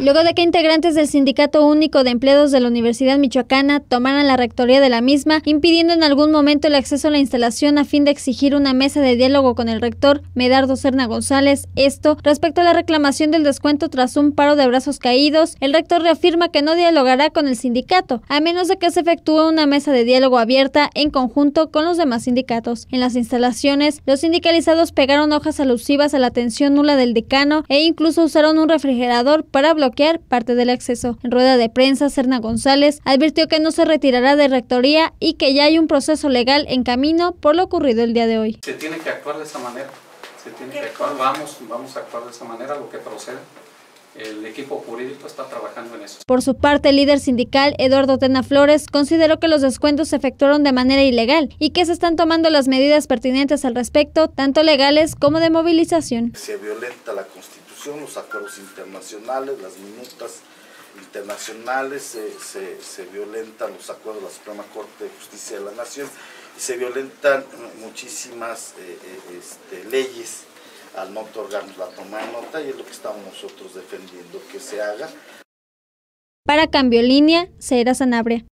Luego de que integrantes del Sindicato Único de Empleados de la Universidad Michoacana tomaran la rectoría de la misma, impidiendo en algún momento el acceso a la instalación a fin de exigir una mesa de diálogo con el rector Medardo Serna González, esto respecto a la reclamación del descuento tras un paro de brazos caídos, el rector reafirma que no dialogará con el sindicato, a menos de que se efectúe una mesa de diálogo abierta en conjunto con los demás sindicatos. En las instalaciones, los sindicalizados pegaron hojas alusivas a la atención nula del decano e incluso usaron un refrigerador para bloquear bloquear parte del acceso. En rueda de prensa, Serna González advirtió que no se retirará de rectoría y que ya hay un proceso legal en camino por lo ocurrido el día de hoy. Se tiene que actuar de esa manera, se tiene que actuar, vamos, vamos a actuar de esa manera, lo que procede. El equipo jurídico está trabajando en eso. Por su parte, el líder sindical, Eduardo Tena Flores, consideró que los descuentos se efectuaron de manera ilegal y que se están tomando las medidas pertinentes al respecto, tanto legales como de movilización. Se violenta la Constitución los acuerdos internacionales, las minutas internacionales, se, se, violentan los acuerdos de la Suprema Corte de Justicia de la Nación y se violentan muchísimas eh, eh, este, leyes al no otorgarnos la toma de nota y es lo que estamos nosotros defendiendo que se haga. Para Cambio Línea, Cera Sanabria.